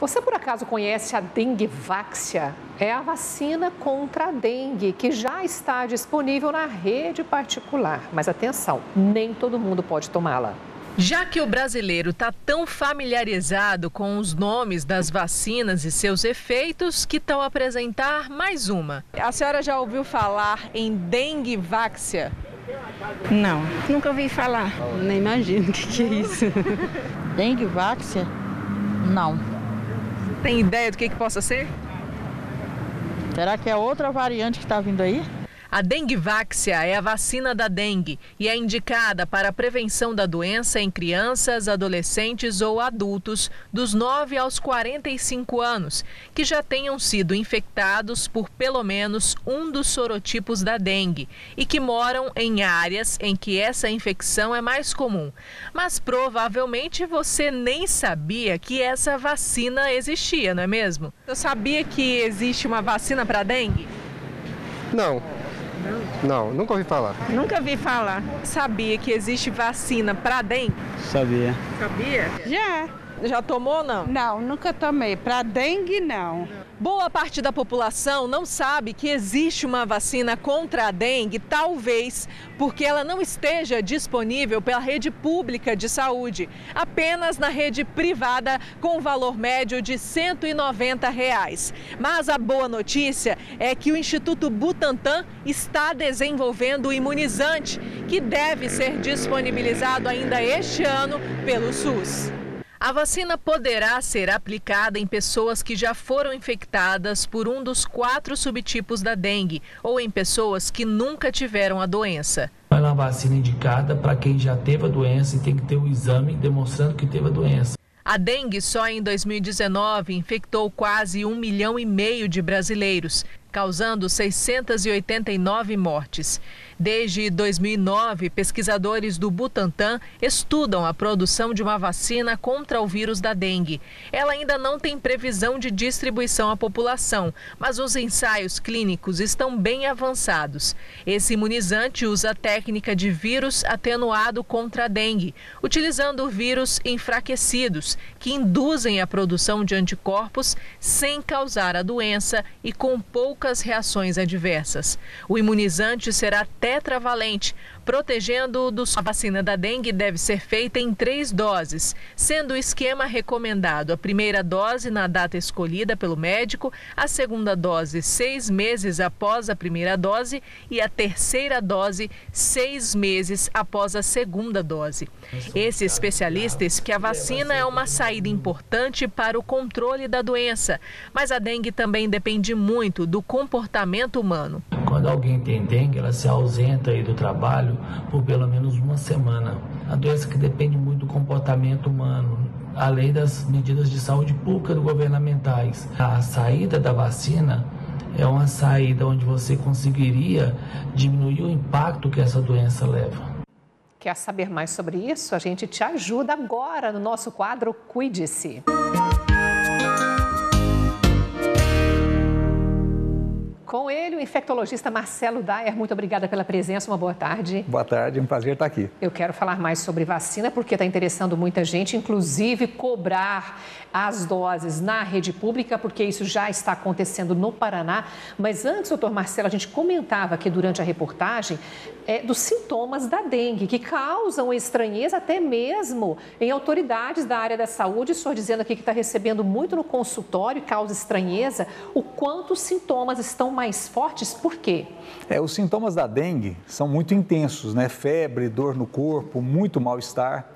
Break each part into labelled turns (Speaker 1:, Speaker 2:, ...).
Speaker 1: Você por acaso conhece a Denguevaxia? É a vacina contra a dengue que já está disponível na rede particular. Mas atenção, nem todo mundo pode tomá-la.
Speaker 2: Já que o brasileiro está tão familiarizado com os nomes das vacinas e seus efeitos, que tal apresentar mais uma? A senhora já ouviu falar em Denguevaxia?
Speaker 3: Não, nunca ouvi falar. Nem imagino o que, que é isso.
Speaker 4: Denguevaxia? Não.
Speaker 2: Tem ideia do que, que possa ser?
Speaker 4: Será que é outra variante que está vindo aí?
Speaker 2: A Denguevaxia é a vacina da dengue e é indicada para a prevenção da doença em crianças, adolescentes ou adultos dos 9 aos 45 anos que já tenham sido infectados por pelo menos um dos sorotipos da dengue e que moram em áreas em que essa infecção é mais comum. Mas provavelmente você nem sabia que essa vacina existia, não é mesmo? Você sabia que existe uma vacina para dengue?
Speaker 5: Não. Não, nunca ouvi falar.
Speaker 2: Nunca vi falar. Sabia que existe vacina para dengue?
Speaker 6: Sabia.
Speaker 2: Sabia?
Speaker 3: Já.
Speaker 2: Já tomou ou não?
Speaker 3: Não, nunca tomei. Para dengue, não.
Speaker 2: Boa parte da população não sabe que existe uma vacina contra a dengue, talvez porque ela não esteja disponível pela rede pública de saúde, apenas na rede privada com valor médio de 190 reais. Mas a boa notícia é que o Instituto Butantan está desenvolvendo o imunizante, que deve ser disponibilizado ainda este ano pelo SUS. A vacina poderá ser aplicada em pessoas que já foram infectadas por um dos quatro subtipos da dengue ou em pessoas que nunca tiveram a doença.
Speaker 6: Ela é uma vacina indicada para quem já teve a doença e tem que ter o um exame demonstrando que teve a doença.
Speaker 2: A dengue só em 2019 infectou quase um milhão e meio de brasileiros, causando 689 mortes. Desde 2009, pesquisadores do Butantan estudam a produção de uma vacina contra o vírus da dengue. Ela ainda não tem previsão de distribuição à população, mas os ensaios clínicos estão bem avançados. Esse imunizante usa a técnica de vírus atenuado contra a dengue, utilizando vírus enfraquecidos, que induzem a produção de anticorpos sem causar a doença e com poucas reações adversas. O imunizante será tetravalente, protegendo do a vacina da dengue deve ser feita em três doses, sendo o esquema recomendado a primeira dose na data escolhida pelo médico, a segunda dose seis meses após a primeira dose e a terceira dose seis meses após a segunda dose. Esse especialista diz que a vacina é uma saída importante para o controle da doença, mas a dengue também depende muito do comportamento humano.
Speaker 6: Quando alguém tem dengue, ela se ausenta aí do trabalho por pelo menos uma semana. A doença que depende muito do comportamento humano, além das medidas de saúde pública governamentais. A saída da vacina é uma saída onde você conseguiria diminuir o impacto que essa doença leva.
Speaker 1: Quer saber mais sobre isso? A gente te ajuda agora no nosso quadro Cuide-se. Com ele, o infectologista Marcelo Dayer. Muito obrigada pela presença, uma boa tarde.
Speaker 7: Boa tarde, um prazer estar aqui.
Speaker 1: Eu quero falar mais sobre vacina, porque está interessando muita gente, inclusive cobrar as doses na rede pública, porque isso já está acontecendo no Paraná. Mas antes, doutor Marcelo, a gente comentava aqui durante a reportagem é, dos sintomas da dengue, que causam estranheza até mesmo em autoridades da área da saúde. O senhor dizendo aqui que está recebendo muito no consultório, causa estranheza. O quanto os sintomas estão mais fortes, por quê?
Speaker 7: É, os sintomas da dengue são muito intensos, né? Febre, dor no corpo, muito mal-estar.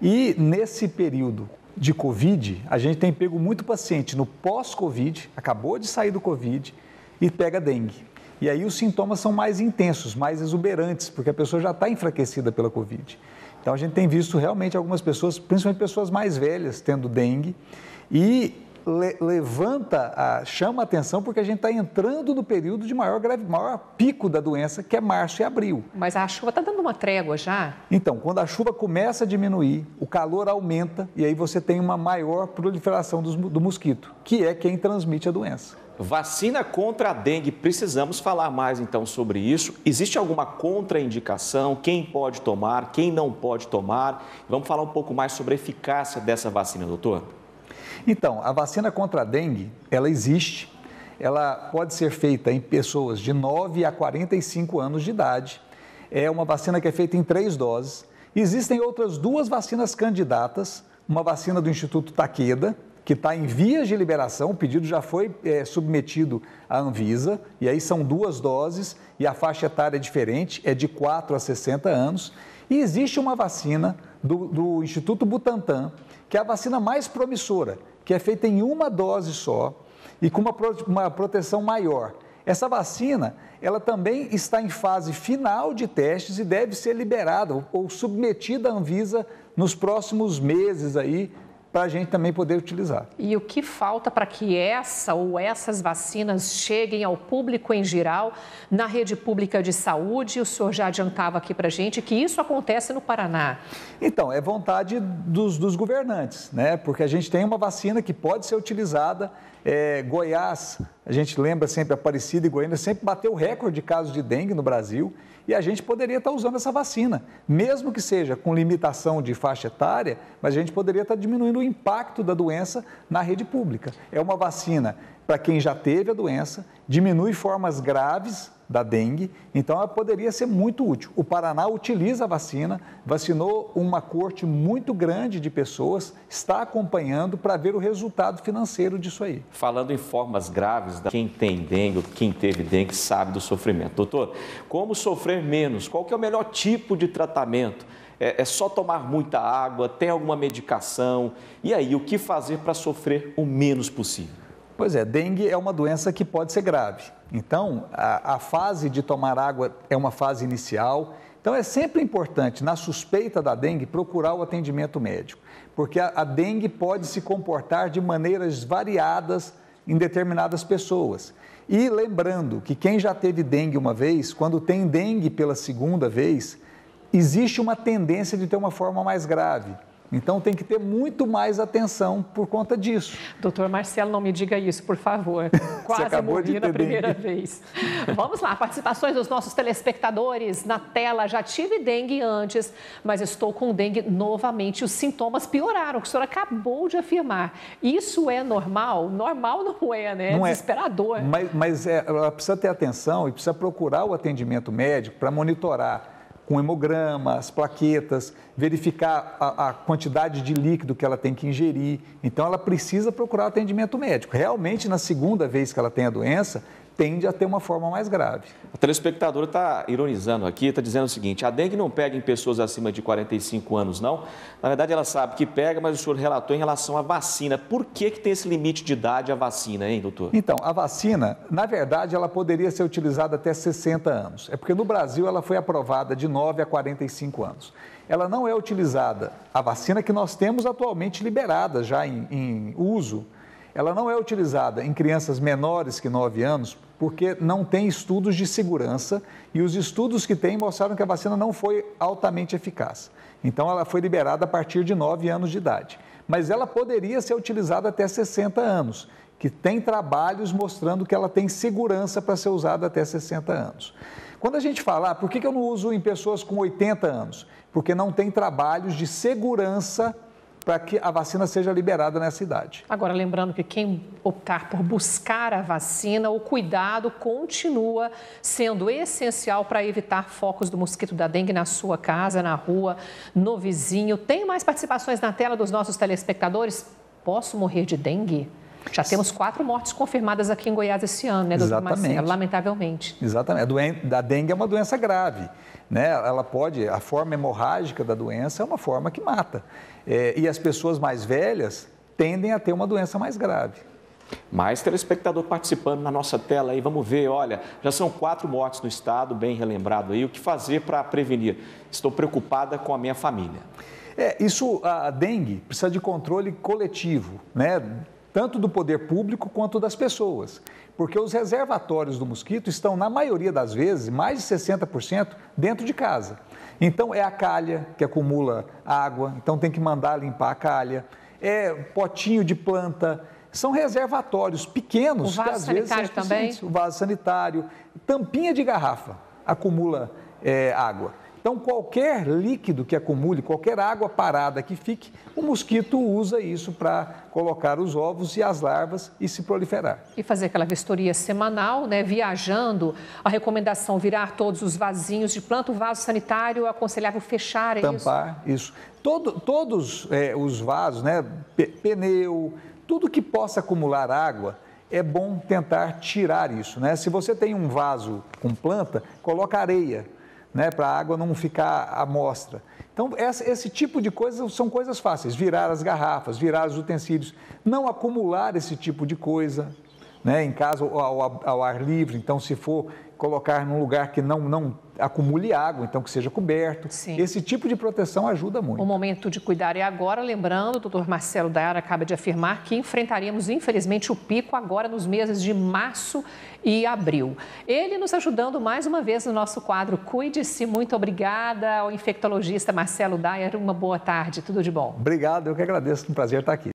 Speaker 7: E nesse período de Covid, a gente tem pego muito paciente no pós-Covid, acabou de sair do Covid e pega dengue. E aí os sintomas são mais intensos, mais exuberantes, porque a pessoa já está enfraquecida pela Covid. Então a gente tem visto realmente algumas pessoas, principalmente pessoas mais velhas, tendo dengue. E le, levanta, a, chama a atenção porque a gente está entrando no período de maior, grave, maior pico da doença, que é março e abril.
Speaker 1: Mas a chuva está dando uma trégua já?
Speaker 7: Então, quando a chuva começa a diminuir, o calor aumenta e aí você tem uma maior proliferação do, do mosquito, que é quem transmite a doença.
Speaker 8: Vacina contra a dengue, precisamos falar mais então sobre isso. Existe alguma contraindicação? Quem pode tomar, quem não pode tomar? Vamos falar um pouco mais sobre a eficácia dessa vacina, doutor?
Speaker 7: Então, a vacina contra a dengue, ela existe, ela pode ser feita em pessoas de 9 a 45 anos de idade. É uma vacina que é feita em três doses. Existem outras duas vacinas candidatas, uma vacina do Instituto Takeda, que está em vias de liberação, o pedido já foi é, submetido à Anvisa, e aí são duas doses, e a faixa etária é diferente, é de 4 a 60 anos. E existe uma vacina do, do Instituto Butantan, que é a vacina mais promissora, que é feita em uma dose só e com uma, uma proteção maior. Essa vacina, ela também está em fase final de testes e deve ser liberada ou, submetida à Anvisa nos próximos meses aí, para a gente também poder utilizar.
Speaker 1: E o que falta para que essa ou essas vacinas cheguem ao público em geral, na rede pública de saúde? O senhor já adiantava aqui para a gente que isso acontece no Paraná.
Speaker 7: Então, é vontade dos, dos governantes, né? Porque a gente tem uma vacina que pode ser utilizada. É, Goiás, a gente lembra sempre, Aparecida e Goiânia sempre bateu o recorde de casos de dengue no Brasil e a gente poderia estar usando essa vacina, mesmo que seja com limitação de faixa etária, mas a gente poderia estar diminuindo o impacto da doença na rede pública. É uma vacina para quem já teve a doença, diminui formas graves da dengue, então ela poderia ser muito útil. O Paraná utiliza a vacina, vacinou uma corte muito grande de pessoas, está acompanhando para ver o resultado financeiro disso aí.
Speaker 8: Falando em formas graves, quem tem dengue, quem teve dengue sabe do sofrimento. Doutor, como sofrer menos? Qual que é o melhor tipo de tratamento? É, é só tomar muita água? Tem alguma medicação? E aí, o que fazer para sofrer o menos possível?
Speaker 7: Pois é, dengue é uma doença que pode ser grave. Então, a, a, fase de tomar água é uma fase inicial. Então, é sempre importante, na suspeita da dengue, procurar o atendimento médico, porque a, a dengue pode se comportar de maneiras variadas em determinadas pessoas. E lembrando que quem já teve dengue uma vez, quando tem dengue pela segunda vez, existe uma tendência de ter uma forma mais grave. Então tem que ter muito mais atenção por conta disso.
Speaker 1: Doutor Marcelo, não me diga isso, por favor. Quase morri na primeira dengue. vez. Vamos lá, participações dos nossos telespectadores na tela. Já tive dengue antes, mas estou com dengue novamente. Os sintomas pioraram, o que o senhor acabou de afirmar. Isso é normal? Normal não é, né? Não é desesperador. É,
Speaker 7: mas mas é, ela precisa ter atenção e precisa procurar o atendimento médico para monitorar com hemograma, as plaquetas, verificar a, a, quantidade de líquido que ela tem que ingerir. Então, ela precisa procurar atendimento médico. Realmente, na segunda vez que ela tem a doença, tende a ter uma forma mais grave.
Speaker 8: A telespectadora está ironizando aqui, está dizendo o seguinte: a dengue não pega em pessoas acima de 45 anos, não. Na verdade, ela sabe que pega, mas o senhor relatou em relação à vacina. Por que, que tem esse limite de idade a vacina, hein, doutor?
Speaker 7: Então, a vacina, na verdade, ela poderia ser utilizada até 60 anos. É porque no Brasil ela foi aprovada de 9 a 45 anos. Ela não é utilizada, a vacina que nós temos atualmente liberada já em, em uso ela não é utilizada em crianças menores que 9 anos porque não tem estudos de segurança e os estudos que tem mostraram que a vacina não foi altamente eficaz. Então, ela foi liberada a partir de 9 anos de idade. Mas ela poderia ser utilizada até 60 anos, que tem trabalhos mostrando que ela tem segurança para ser usada até 60 anos. Quando a gente fala, ah, por que eu não uso em pessoas com 80 anos? Porque não tem trabalhos de segurança para que a vacina seja liberada nessa idade.
Speaker 1: Agora, lembrando que quem optar por buscar a vacina, o cuidado continua sendo essencial para evitar focos do mosquito da dengue na sua casa, na rua, no vizinho. Tem mais participações na tela dos nossos telespectadores? Posso morrer de dengue? Já temos quatro mortes confirmadas aqui em Goiás esse ano, né, doutor Exatamente. Marcelo? Lamentavelmente.
Speaker 7: Exatamente. A, doen a dengue é uma doença grave. Né? Ela pode, a forma hemorrágica da doença é uma forma que mata. É, e as pessoas mais velhas tendem a ter uma doença mais grave.
Speaker 8: Mais telespectador participando na nossa tela aí, vamos ver, olha, já são quatro mortes no estado, bem relembrado aí, o que fazer para prevenir? Estou preocupada com a minha família.
Speaker 7: É, isso, a dengue precisa de controle coletivo, né? Tanto do poder público quanto das pessoas. Porque os reservatórios do mosquito estão, na maioria das vezes, mais de 60% dentro de casa. Então, é a calha que acumula água, então tem que mandar limpar a calha. É potinho de planta, são reservatórios pequenos.
Speaker 1: O vaso
Speaker 7: que, às
Speaker 1: sanitário
Speaker 7: vezes,
Speaker 1: também?
Speaker 7: O vaso sanitário, tampinha de garrafa acumula é, água. Então, qualquer líquido que acumule, qualquer água parada que fique, o mosquito usa isso para colocar os ovos e as larvas e se proliferar.
Speaker 1: E fazer aquela vistoria semanal, né? Viajando, a recomendação virar todos os vasinhos de planta, o vaso sanitário, aconselhável fechar, é
Speaker 7: Tampar, isso. isso. Todo, todos é, os vasos, né? Pneu, tudo que possa acumular água, é bom tentar tirar isso, né? Se você tem um vaso com planta, coloca areia né, para a água não ficar à mostra. Então, esse, esse, tipo de coisas são coisas fáceis, virar as garrafas, virar os utensílios, não acumular esse tipo de coisa, né, em casa ao, ao ar livre, então se for colocar num lugar que não, não acumule água, então que seja coberto. Sim. Esse tipo de proteção ajuda muito.
Speaker 1: O momento de cuidar é agora, lembrando, o doutor Marcelo Dayara acaba de afirmar que enfrentaríamos, infelizmente, o pico agora nos meses de março e abril. Ele nos ajudando mais uma vez no nosso quadro Cuide-se. Muito obrigada ao infectologista Marcelo Dayara. Uma boa tarde, tudo de bom.
Speaker 7: Obrigado, eu que agradeço, um prazer estar aqui.